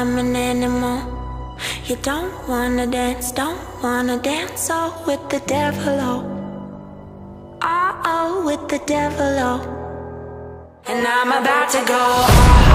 I'm an animal. You don't wanna dance, don't wanna dance, oh, with the devil, oh. Oh, oh, with the devil, oh. And I'm about to go, oh.